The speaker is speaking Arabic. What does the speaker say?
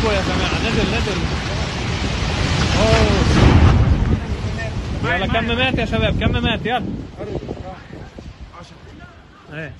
سيبه يا جماعة نزل نزل أوه. يلا كم مات يا شباب؟ كم مات؟ يلا. إيه.